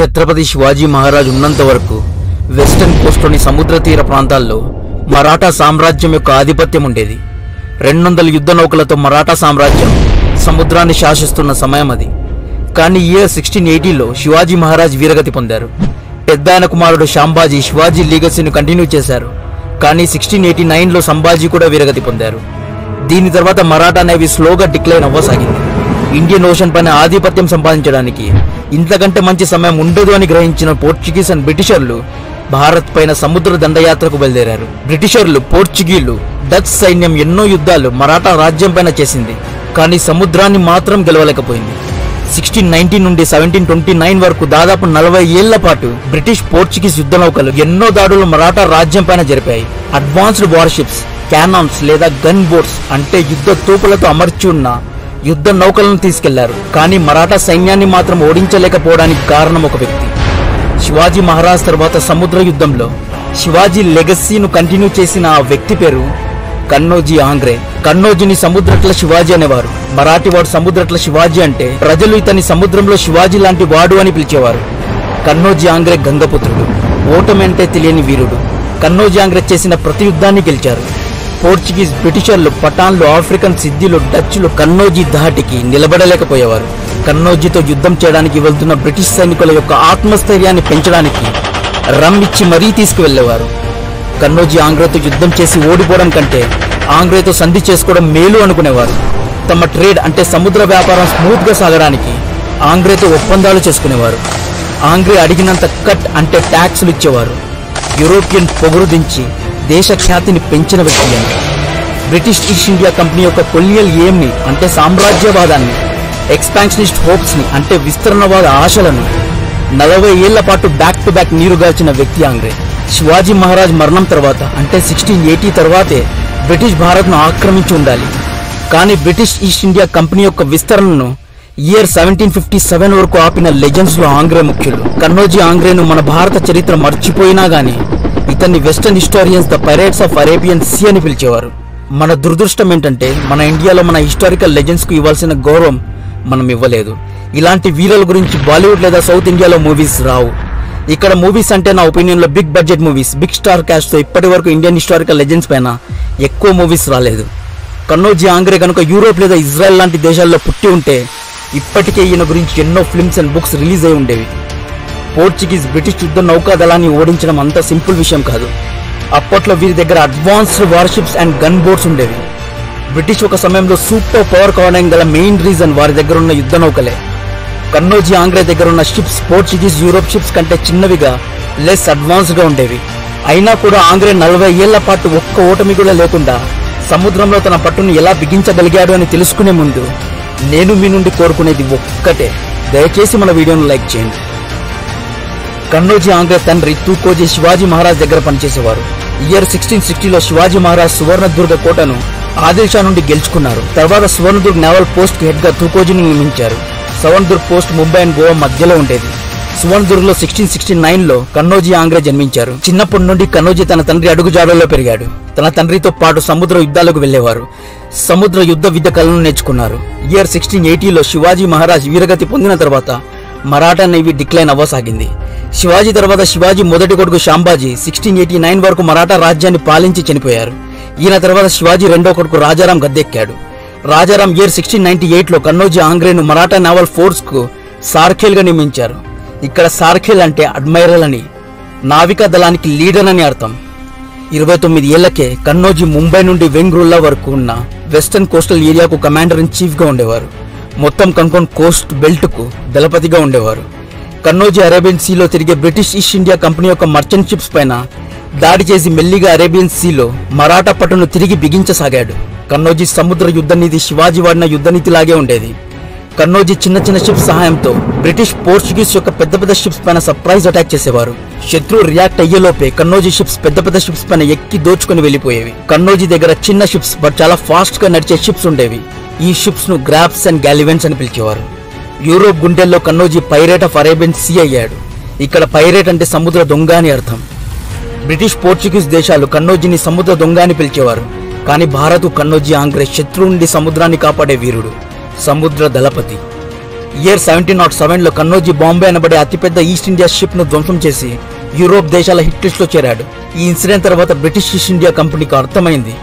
ఛత్రపతి శివాజీ మహారాజ్ ఉన్నంత వరకు వెస్టర్న్ కోస్ట్లోని సముద్ర తీర ప్రాంతాల్లో మరాఠా సామ్రాజ్యం యొక్క ఆధిపత్యం ఉండేది. రెండు వందల యుద్ధ నౌకలతో మరాఠా సామ్రాజ్యం సముద్రాన్ని శాసిస్తున్న సమయం అది. కానీ ఇయర్ సిక్స్టీన్ ఎయిటీలో శివాజీ మహారాజ్ వీరగతి పొందారు. పెద్ద ఆయన కుమారుడు శాంబాజీ శివాజీ లీగసీని కంటిన్యూ చేశారు. కానీ సిక్స్టీన్ ఎయిటీ నైన్లో సంభాజీ కూడా వీరగతి పొందారు. దీని తర్వాత మరాఠా నేవీ స్లోగా డిక్లైన్ అవ్వసాగింది. ఇండియన్ ఓషన్ పైన ఆధిపత్యం సంపాదించడానికి ఇంతకంటే మంచి సమయం ఉండదు అని గ్రహించిన పోర్చుగీస్ అండ్ బ్రిటిషర్లు భారత్ పైన సముద్ర దండయాత్రకు బయలుదేరారు. బ్రిటిషర్లు పోర్చుగీలు డచ్ సైన్యం ఎన్నో యుద్ధాలు మరాఠా రాజ్యం పైన చేసింది కానీ సముద్రాన్ని మాత్రం గెలవలేకపోయింది. సిక్స్టీన్ నైన్టీన్ నుండి సెవెంటీన్ ట్వంటీ నైన్ వరకు దాదాపు నలభై ఏళ్ళ పాటు బ్రిటిష్ పోర్చుగీస్ యుద్ధ నౌకలు ఎన్నో దాడులు మరాఠా రాజ్యం పైన జరిపాయి. అడ్వాన్స్డ్ వార్షిప్స్ క్యానాన్స్ లేదా గన్ బోట్స్ అంటే యుద్ధ తోపులతో అమర్చి ఉన్న యుద్ధ నౌకలను తీసుకెళ్ళారు. కానీ మరాఠా సైన్యాన్ని మాత్రం ఓడించలేకపోవడానికి కారణం ఒక వ్యక్తి. శివాజీ మహారాజ్ తర్వాత సముద్ర యుద్ధంలో శివాజీ లెగసీను కంటిన్యూ చేసిన ఆ వ్యక్తి పేరు కన్నోజీ ఆంగ్రే. కన్నోజీని సముద్రట్ల శివాజీ అనేవారు. మరాఠీవాడు సముద్రట్ల శివాజీ అంటే ప్రజలు ఇతని సముద్రంలో శివాజీ లాంటి వాడు అని పిలిచేవారు. కన్నోజీ ఆంగ్రే గంగపుత్రుడు. ఓటమంటే తెలియని వీరుడు. కన్నోజీ ఆంగ్రే చేసిన ప్రతి యుద్ధాన్ని గెలిచారు. పోర్చుగీస్ బ్రిటిషర్లు పఠాన్లు ఆఫ్రికన్ సిద్ధిలు డచ్లు కన్నోజీ ధాటికి నిలబడలేకపోయేవారు. కన్నోజీతో యుద్ధం చేయడానికి వెళ్తున్న బ్రిటిష్ సైనికుల యొక్క ఆత్మస్థైర్యాన్ని పెంచడానికి రమ్మిచ్చి ఇచ్చి మరీ తీసుకువెళ్ళేవారు కన్నోజీ ఆంగ్రేతో యుద్ధం చేసి ఓడిపోవడం కంటే ఆంగ్రేతో సంధి చేసుకోవడం మేలు అనుకునేవారు. తమ ట్రేడ్ అంటే సముద్ర వ్యాపారం స్మూత్గా సాగడానికి ఆంగ్రేతో ఒప్పందాలు చేసుకునేవారు. ఆంగ్రే అడిగినంత కట్ అంటే ట్యాక్స్లు ఇచ్చేవారు. యూరోపియన్ పొగురు దించి దేశ ఖ్యాతిని పెంచిన వ్యక్తి అని. బ్రిటిష్ ఈస్ట్ ఇండియా కంపెనీ యొక్క కొలియల్ ఏమ్ని అంటే సామ్రాజ్యవాదాన్ని ఎక్స్పాన్షనిస్ట్ హోప్స్ని అంటే విస్తరణవాద ఆశలను నలభై ఏళ్ళ పాటు బ్యాక్ టు బ్యాక్ నీరుగాల్చిన వ్యక్తి ఆంగ్రే శివాజీ మహారాజ్ మరణం తర్వాత అంటే సిక్స్టీన్ ఎయిటీ తర్వాతే బ్రిటిష్ భారత్ను ఆక్రమించి ఉండాలి. కానీ బ్రిటిష్ ఈస్ట్ ఇండియా కంపెనీ యొక్క విస్తరణను ఇయర్ సెవెంటీన్ ఫిఫ్టీ సెవెన్ వరకు ఆపిన లెజెండ్స్లో ఆంగ్రే ముఖ్యులు కన్నోజీ ఆంగ్రేను మన భారత చరిత్ర మర్చిపోయినా గానీ ఇతన్ని western historians the pirates of Arabian Sea అని పిలిచేవారు. మన దురదృష్టం ఏంటంటే మన ఇండియాలో మన హిస్టారికల్ లెజెండ్స్కు ఇవ్వాల్సిన గౌరవం మనం ఇవ్వలేదు. ఇలాంటి వీరుల గురించి బాలీవుడ్ లేదా సౌత్ ఇండియాలో మూవీస్ రావు. ఇక్కడ మూవీస్ అంటే నా ఒపీనియన్లో big budget movies big star క్యాస్ట్తో ఇప్పటి వరకు ఇండియన్ హిస్టారికల్ లెజెండ్స్ పైన ఎక్కువ మూవీస్ రాలేదు. కన్నోజీ ఆంగ్రే కనుక యూరోప్ లేదా ఇజ్రాయెల్ లాంటి దేశాల్లో పుట్టి ఉంటే ఇప్పటికే ఈయన గురించి ఎన్నో ఫిల్మ్స్ అండ్ బుక్స్ రిలీజ్ అయి ఉండేవి. పోర్చుగీస్ బ్రిటిష్ యుద్ధ నౌకాదళాన్ని ఓడించడం అంత సింపుల్ విషయం కాదు. అప్పట్లో వీరి దగ్గర advanced warships and gun boats ఉండేవి. బ్రిటిష్ ఒక సమయంలో సూపర్ పవర్ కావడానికి గల మెయిన్ రీజన్ వారి దగ్గర ఉన్న యుద్ధ నౌకలే. కన్నోజీ ఆంగ్రే దగ్గర ఉన్న షిప్స్ పోర్చుగీస్ యూరోప్ షిప్స్ కంటే చిన్నవిగా లెస్ అడ్వాన్స్డ్గా ఉండేవి. అయినా కూడా ఆంగ్రే నలభై ఏళ్ళ పాటు ఒక్క ఓటమి కూడా లేకుండా సముద్రంలో తన పట్టును ఎలా బిగించగలిగాడు అని తెలుసుకునే ముందు నేను మీ నుండి కోరుకునేది ఒక్కటే. దయచేసి మన వీడియోను లైక్ చేయండి. కన్నోజీ ఆంగ్ల తండ్రి తూకోజీ శివాజీ మహారాజ్ దగ్గర పనిచేసేవారు. ఇయర్ సిక్స్టీన్ సిక్స్టీలో శివాజీ మహారాజ్ సువర్ణదుర్గ కోటను ఆదిల్ షా నుండి గెలుచుకున్నారు. తర్వాత సువర్ణదుర్గ్ నేవల్ పోస్ట్కి హెడ్గా తూకోజీని నియమించారు. సువర్ణదుర్గ్ పోస్ట్ ముంబై అండ్ గోవా మధ్యలో ఉండేది. సువర్ణదుర్గ్లో సిక్స్టీన్ సిక్స్టీ నైన్లో కన్నోజీ ఆంగ్రే జన్మించారు. చిన్నప్పటి నుండి కన్నోజీ తన తండ్రి అడుగుజాడల్లో పెరిగాడు. తన తండ్రితో పాటు సముద్ర యుద్ధాలకు వెళ్ళేవారు సముద్ర యుద్ధ విద్య కళను నేర్చుకున్నారు. ఇయర్ సిక్స్టీన్ ఎయిటీలో శివాజీ మహారాజ్ వీరగతి పొందిన తర్వాత మరాఠా నేవీ డిక్లైన్ అవ్వసాగింది. శివాజీ తర్వాత శివాజీ మొదటి కొడుకు శాంబాజీ సిక్స్టీన్ ఎయిటీ నైన్ వరకు మరాఠా రాజ్యాన్ని పాలించి చనిపోయారు. ఈయన తర్వాత శివాజీ రెండో కొడుకు రాజారాం గద్దెక్కాడు. రాజారాం ఇయర్ సిక్స్టీన్ నైన్టీ ఎయిట్లో కన్నోజీ ఆంగ్రేను మరాఠా నావల్ ఫోర్స్కు సార్ఖేల్గా నియమించారు. ఇక్కడ సార్ఖేల్ అంటే అడ్మైరల్ అని నావికా దళానికి లీడర్ అని అర్థం. ఇరవై తొమ్మిది ఏళ్ళకే కన్నోజీ ముంబై నుండి వెంగ్రుల్లా వరకు ఉన్న వెస్టర్న్ కోస్టల్ ఏరియాకు కమాండర్ ఇన్ చీఫ్గా ఉండేవారు. మొత్తం కంకోన్ కోస్ట్ బెల్ట్కు దళపతిగా ఉండేవారు. కన్నోజీ అరేబియన్ సీలో తిరిగే బ్రిటిష్ ఈస్ట్ ఇండియా కంపెనీ యొక్క మర్చెంట్ షిప్స్ పైన దాడి చేసి మెల్లిగా అరేబియన్ సీలో మరాఠా పట్టును తిరిగి బిగించసాగాడు. కన్నోజీ సముద్ర యుద్ధ నీతి శివాజీ వాడిన యుద్ధ నీతిలాగే ఉండేది. కన్నోజీ చిన్న చిన్న షిప్స్ సహాయంతో బ్రిటిష్ పోర్చుగీస్ యొక్క పెద్ద పెద్ద షిప్స్ పైన సర్ప్రైజ్ అటాక్ చేసేవారు. శత్రువు రియాక్ట్ అయ్యేలోపే కన్నోజీ షిప్స్ పెద్ద పెద్ద షిప్స్ పైన ఎక్కి దోచుకుని వెళ్ళిపోయేవి కన్నోజీ దగ్గర చిన్న షిప్స్ బట్ చాలా ఫాస్ట్గా నడిచే షిప్స్ ఉండేవి. ఈ షిప్స్ను గ్రాప్స్ అండ్ గ్యాలివెన్స్ అని పిలిచేవారు. యూరోప్ గుండెల్లో Kanhoji pirate of Arabian sea అయ్యాడు. ఇక్కడ పైరేట్ అంటే సముద్ర దొంగ అని అర్థం. బ్రిటిష్ పోర్చుగీస్ దేశాలు కన్నోజీని సముద్ర దొంగ అని పిలిచేవారు. కానీ భారత్ కన్నోజీ ఆంగ్రే శత్రువు నుండి సముద్రాన్ని కాపాడే వీరుడు సముద్ర దళపతి. ఇయర్ సెవెంటీన్ నాట్ సెవెన్లో కన్నోజీ బాంబే అనబడే అతిపెద్ద ఈస్ట్ ఇండియా షిప్ను ధ్వంసం చేసి యూరోప్ దేశాల హిట్ లిస్ట్లో చేరాడు. ఈ ఇన్సిడెంట్ తర్వాత బ్రిటిష్ ఈస్ట్ ఇండియా కంపెనీకి అర్థమైంది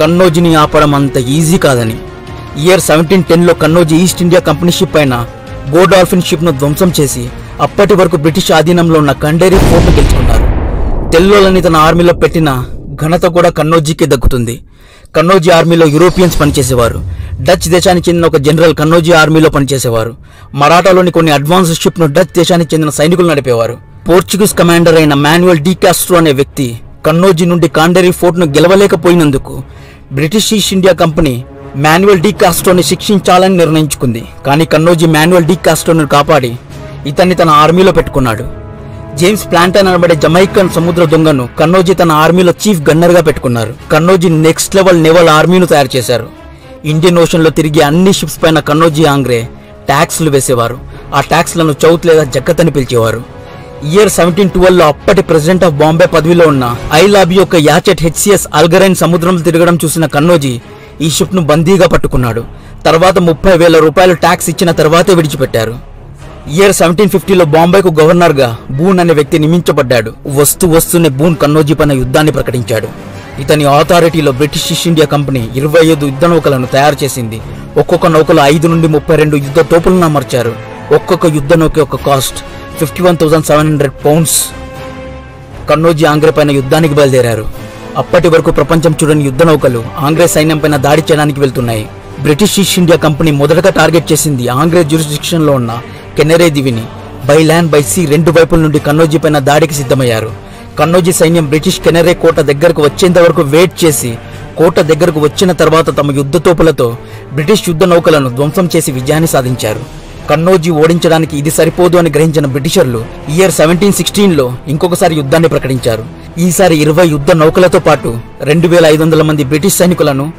కన్నోజీని ఆపడం అంత ఈజీ కాదని. ఇయర్ సెవెంటీన్ టెన్లో Kanhoji East India Company ship అయిన గోడాల్ఫిన్ షిప్ను ధ్వంసం చేసి అప్పటి వరకు బ్రిటిష్ ఆధీనంలో ఉన్న కండేరీ ఫోర్ట్ను గెలుచుకున్నారు. తెల్లోలని తన ఆర్మీలో పెట్టిన ఘనత కూడా కన్నోజీకి దక్కుతుంది. కన్నోజీ ఆర్మీలో యూరోపియన్స్ పనిచేసేవారు. డచ్ దేశానికి చెందిన ఒక జనరల్ కన్నోజీ ఆర్మీలో పనిచేసేవారు. మరాఠాలోని కొన్ని అడ్వాన్స్ షిప్ను డచ్ దేశానికి చెందిన సైనికులు నడిపేవారు. పోర్చుగీస్ కమాండర్ అయిన మాన్యువల్ డి కాస్ట్రో అనే వ్యక్తి కన్నోజీ నుండి కాండేరీ ఫోర్ట్ను గెలవలేకపోయినందుకు British East India company Manuel de కాస్ట్రోని శిక్షించాలని నిర్ణయించుకుంది. కానీ కన్నోజీ మాన్యువల్ డీ కాస్ట్రోను కాపాడి ఇతన్ని తన ఆర్మీలో పెట్టుకున్నాడు. జేమ్స్ ప్లాంటన్ అనబడే జమైకన్ సముద్ర దొంగను కన్నోజీ తన ఆర్మీలో చీఫ్ గన్నర్గా పెట్టుకున్నారు. కన్నోజీ నెక్స్ట్ లెవెల్ నెవల్ ఆర్మీను తయారు చేశారు. ఇండియన్ ఓషన్లో తిరిగే అన్ని షిప్స్ పైన కన్నోజీ ఆంగ్రే ట్యాక్స్లు వేసేవారు. ఆ ట్యాక్స్లను చౌత్ లేదా జక్కత్ అని పిలిచేవారు. ఇయర్ సెవెంటీన్ ట్వెల్వ్లో అప్పటి ప్రెసిడెంట్ ఆఫ్ బాంబే పదవిలో ఉన్న ఐ లాబీ యొక్క యాచెట్ హెచ్సిఎస్ అల్గరైన్ సముద్రంలో తిరగడం చూసిన కన్నోజీ ఈ షిఫ్ట్ను బందీగా పట్టుకున్నాడు. తర్వాత ముప్పై వేల రూపాయలు ట్యాక్స్ ఇచ్చిన తర్వాతే విడిచిపెట్టారు. ఇయర్ సెవెంటీన్ ఫిఫ్టీలో బాంబేకు గవర్నర్గా బూన్ అనే వ్యక్తి నియమించబడ్డాడు. వస్తూ వస్తూనే బూన్ కన్నోజీ పైన యుద్ధాన్ని ప్రకటించాడు. ఇతని ఆథారిటీలో బ్రిటిష్ ఈస్ట్ ఇండియా కంపెనీ ఇరవై ఐదు యుద్ధ నౌకలను తయారు చేసింది. ఒక్కొక్క నౌకలో ఐదు నుండి ముప్పై రెండు యుద్ధ తోపులను అమర్చారు. ఒక్కొక్క యుద్ధ నౌక యొక్క cost fifty one thousand seven hundred pounds. Kanhoji Angre పైన యుద్ధానికి బయలుదేరారు. అప్పటి వరకు ప్రపంచం చూడని యుద్ధ నౌకలు ఆంగ్రే సైన్యంపైన దాడి చేయడానికి వెళ్తున్నాయి. బ్రిటిష్ ఈస్ట్ ఇండియా కంపెనీ మొదటగా టార్గెట్ చేసింది ఆంగ్రే జ్యూరిస్డిక్షన్లో ఉన్న కెనరే దివిని. బై ల్యాండ్ బై సీ రెండు వైపుల నుండి కన్నోజీ పైన దాడికి సిద్ధమయ్యారు. కన్నోజీ సైన్యం బ్రిటిష్ కెనరే కోట దగ్గరకు వచ్చేంత వరకు వెయిట్ చేసి కోట దగ్గరకు వచ్చిన తర్వాత తమ యుద్ధ తోపులతో బ్రిటిష్ యుద్ధ నౌకలను ధ్వంసం చేసి విజయాన్ని సాధించారు. కన్నోజీ ఓడించడానికి ఇది సరిపోదు అని గ్రహించిన బ్రిటిషర్లు ఇయర్ సెవెంటీన్ సిక్స్టీన్లో ఇంకొకసారి యుద్ధాన్ని ప్రకటించారు. ఈసారి ఇరవై యుద్ధ నౌకలతో పాటు రెండు వేల ఐదు వందల మంది బ్రిటిష్ సైనికులను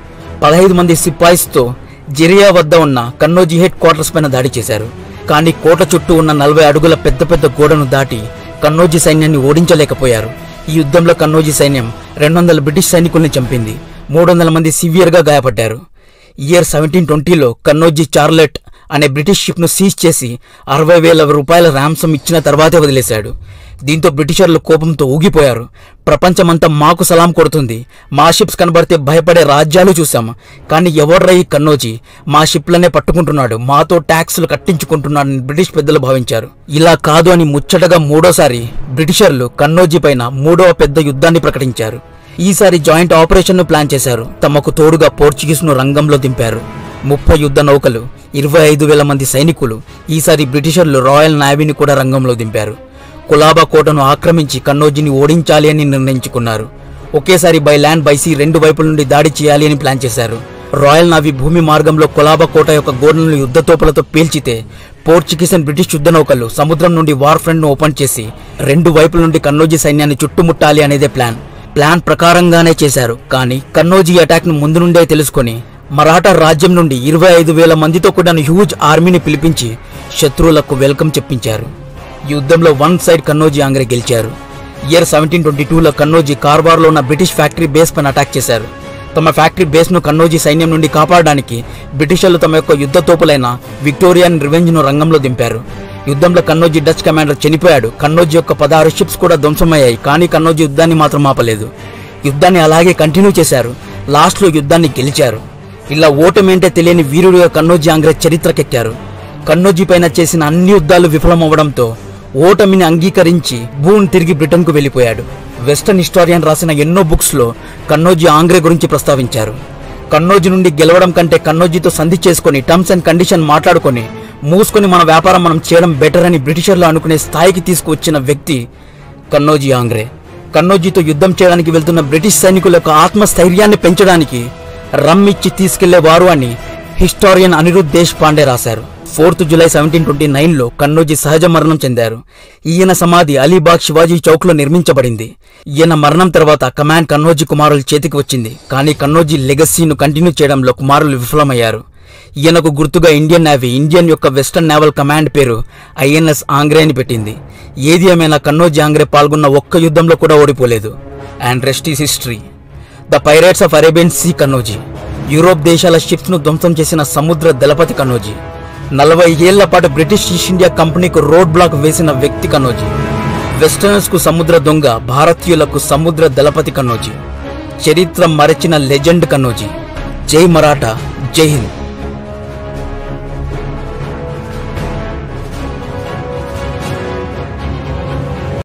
పదహైదు మంది సిపాయిస్తో జిరియా వద్ద ఉన్న కన్నోజీ హెడ్ క్వార్టర్స్ పైన దాడి చేశారు. కానీ కోట చుట్టూ ఉన్న నలభై అడుగుల పెద్ద పెద్ద గోడను దాటి కన్నోజీ సైన్యాన్ని ఓడించలేకపోయారు. ఈ యుద్ధంలో కన్నోజీ సైన్యం రెండు వందల బ్రిటిష్ సైనికుల్ని చంపింది. మూడు వందల మంది సివియర్గా గాయపడ్డారు. ఇయర్ సెవెంటీన్ ట్వంటీలో కన్నోజీ చార్లెట్ అనే బ్రిటిష్ షిప్ను సీజ్ చేసి అరవై వేల రూపాయల ర్యామ్సం ఇచ్చిన తర్వాతే వదిలేశాడు. దీంతో బ్రిటిషర్లు కోపంతో ఊగిపోయారు. ప్రపంచమంతా మాకు సలాం కొడుతుంది. మా షిప్స్ కనబడితే భయపడే రాజ్యాలు చూసాం కానీ ఎవర్రా ఈ కన్నోజీ? మా షిప్లనే పట్టుకుంటున్నాడు. మాతో ట్యాక్సులు కట్టించుకుంటున్నాడని బ్రిటిష్ పెద్దలు భావించారు. ఇలా కాదు అని ముచ్చటగా మూడోసారి బ్రిటిషర్లు కన్నోజీ పైన మూడవ పెద్ద యుద్ధాన్ని ప్రకటించారు. ఈసారి జాయింట్ ఆపరేషన్ను ప్లాన్ చేశారు. తమకు తోడుగా పోర్చుగీస్ను రంగంలో దింపారు. ముప్పై యుద్ధ నౌకలు ఇరవై ఐదు వేల మంది సైనికులు ఈసారి బ్రిటిషర్లు రాయల్ నేవీని కూడా రంగంలో దింపారు. కులాబా కోటను ఆక్రమించి కన్నోజీని ఓడించాలి అని నిర్ణయించుకున్నారు. ఒకేసారి బై ల్యాండ్ బై సీ రెండు వైపుల నుండి దాడి చేయాలి అని ప్లాన్ చేశారు. రాయల్ నావీ భూమి మార్గంలో కొలాబా కోట యొక్క గోడలను యుద్ధతోపులతో పీల్చితే పేల్చితే పోర్చుగీస్ అండ్ బ్రిటిష్ యుద్ధ నౌకలు సముద్రం నుండి వార్ ఫ్రంట్ను ఓపెన్ చేసి రెండు వైపుల నుండి కన్నోజీ సైన్యాన్ని చుట్టుముట్టాలి అనేదే ప్లాన్. ప్లాన్ ప్రకారంగానే చేశారు. కానీ కన్నోజీ అటాక్ను ముందు నుండే తెలుసుకొని మరాఠా రాజ్యం నుండి ఇరవై ఐదు వేల మందితో కూడిన హ్యూజ్ ఆర్మీని పిలిపించి శత్రువులకు వెల్కమ్ చెప్పించారు. యుద్ధంలో వన్ సైడ్ కన్నోజీ ఆంగ్రే గెలిచారు. ఇయర్ సెవెంటీన్ ట్వంటీ టూలో కన్నోజీ కార్బార్లో ఉన్న బ్రిటిష్ ఫ్యాక్టరీ బేస్ పైన అటాక్ చేశారు. తమ ఫ్యాక్టరీ బేస్ను కన్నోజీ సైన్యం నుండి కాపాడడానికి బ్రిటిషర్లు తమ యొక్క యుద్ధ తోపులైన విక్టోరియన్ రివెంజ్ను రంగంలో దింపారు. యుద్ధంలో కన్నోజీ డచ్ కమాండర్ చనిపోయాడు. కన్నోజీ యొక్క పదహారు షిప్స్ కూడా ధ్వంసమయ్యాయి కానీ కన్నోజీ యుద్ధాన్ని మాత్రం ఆపలేదు. యుద్ధాన్ని అలాగే కంటిన్యూ చేశారు. లాస్ట్లో యుద్ధాన్ని గెలిచారు. ఇలా ఓటమేంటే తెలియని వీరుడిగా కన్నోజీ ఆంగ్రే చరిత్రకెక్కారు. కన్నోజీ పైన చేసిన అన్ని యుద్ధాలు విఫలమవ్వడంతో ఓటమిని అంగీకరించి బూన్ తిరిగి బ్రిటన్కు వెళ్ళిపోయాడు వెస్టర్న్ హిస్టారియన్ రాసిన ఎన్నో బుక్స్లో కన్నోజీ ఆంగ్రే గురించి ప్రస్తావించారు. కన్నోజీ నుండి గెలవడం కంటే కన్నోజీతో సంధి చేసుకొని టర్మ్స్ అండ్ కండిషన్ మాట్లాడుకొని మూసుకొని మన వ్యాపారం మనం చేయడం బెటర్ అని బ్రిటిషర్లు అనుకునే స్థాయికి తీసుకువచ్చిన వ్యక్తి కన్నోజీ ఆంగ్రే. కన్నోజీతో యుద్ధం చేయడానికి వెళ్తున్న బ్రిటిష్ సైనికుల యొక్క ఆత్మస్థైర్యాన్ని పెంచడానికి రమ్ ఇచ్చి తీసుకెళ్ళేవారు అని హిస్టారియన్ అనిరుద్ దేశ్ పాండే రాశారు. ఫోర్త్ జూలై సెవెంటీన్ ట్వంటీ నైన్లో కన్నోజీ సహజ మరణం చెందారు. ఈయన సమాధి అలీబాగ్ శివాజీ చౌక్లో నిర్మించబడింది. ఈయన మరణం తర్వాత కమాండ్ కన్నోజీ కుమారుల చేతికి వచ్చింది. కానీ కన్నోజీ లెగసీను కంటిన్యూ చేయడంలో కుమారులు విఫలమయ్యారు. ఈయనకు గుర్తుగా ఇండియన్ నేవీ ఇండియన్ యొక్క వెస్టర్న్ నేవల్ కమాండ్ పేరు ఐఎన్ఎస్ ఆంగ్రే అని పెట్టింది. ఏది ఏమైనా కన్నోజీ ఆంగ్రే పాల్గొన్న ఒక్క యుద్ధంలో కూడా ఓడిపోలేదు. And rest is history. The pirates of Arabian Sea Kanhoji. Europe దేశాల షిప్స్ను ధ్వంసం చేసిన సముద్ర దళపతి కనోజీ. నలభై ఏళ్ళ పాటు బ్రిటిష్ ఈస్ట్ ఇండియా కంపెనీకు రోడ్ బ్లాక్ వేసిన వ్యక్తి కనోజీ. వెస్టర్నర్స్కు సముద్ర దొంగ భారతీయులకు సముద్ర దళపతి కన్నోజీ చరిత్ర మరచిన లెజెండ్ కన్నోజీ జై మరాఠా జై హింద్.